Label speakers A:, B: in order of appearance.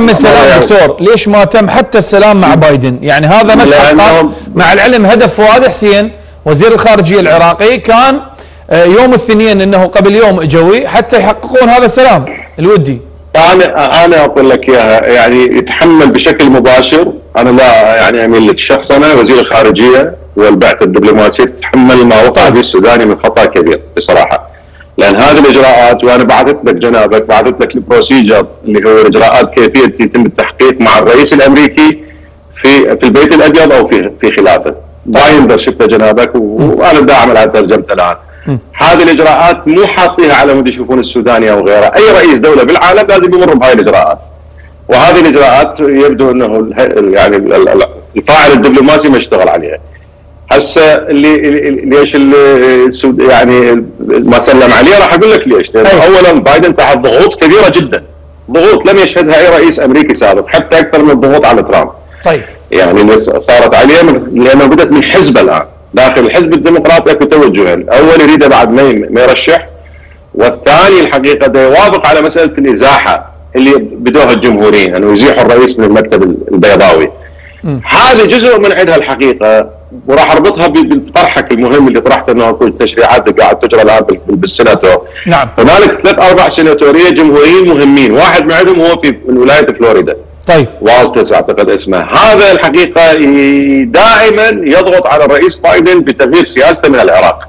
A: تم السلام دكتور. ليش ما تم حتى السلام مع بايدن؟ يعني هذا ما تحقق مع العلم. هدف فؤاد حسين وزير الخارجية العراقي كان آه، يوم الاثنين إنه قبل يوم اجوي حتى يحققون هذا السلام. الودي.
B: أنا أنا أقول لك إياها. يعني يتحمل بشكل مباشر. أنا لا يعني أميل لك شخصنا وزير الخارجية والبعثه الدبلوماسيه تتحمل ما وقع به السوداني من خطأ كبير بصراحة. لأن هذه الإجراءات وأنا بعثت لك جنابك بعثت لك ال procedure اللي هو الاجراءات كيفية يتم التحقيق مع الرئيس الأمريكي في في البيت الأبيض أو في في خلافه. بايندر شفته جنابك وأنا داعم على ترجمته الآن. هذه الإجراءات مو حاطيها على مود يشوفون السوداني أو غيره، أي رئيس دولة بالعالم لازم يمر بهاي الإجراءات. وهذه الإجراءات يبدو أنه يعني الفاعل الدبلوماسي ما اشتغل عليها. هسه اللي ليش اللي يعني ما سلم عليه راح أقول لك ليش؟ لأن أيوه. اولا بايدن تحت ضغوط كبيرة جدا. ضغوط لم يشهدها أي رئيس أمريكي سابق حتى أكثر من الضغوط على ترامب.
A: طيب
B: يعني صارت عليه من لأنه بدأت من حزبه الآن. داخل الحزب الديمقراطي اكو توجهين، أول يريده بعد ما يرشح والثاني الحقيقة ده يوافق على مسألة الإزاحة اللي بدوها الجمهوريين إنه يزيحوا الرئيس من المكتب البيضاوي. هذا جزء من عندها الحقيقة وراح أربطها بطرحك المهم اللي طرحته إنه اكو تشريعات قاعد تجرى الآن بالسناتور.
A: نعم.
B: هنالك ثلاث أربع سيناتورية جمهوريين مهمين، واحد من عندهم هو في من ولاية فلوريدا.
A: طيب
B: والتس أعتقد اسمه هذا الحقيقة دائما يضغط على الرئيس بايدن بتغيير سياسته من العراق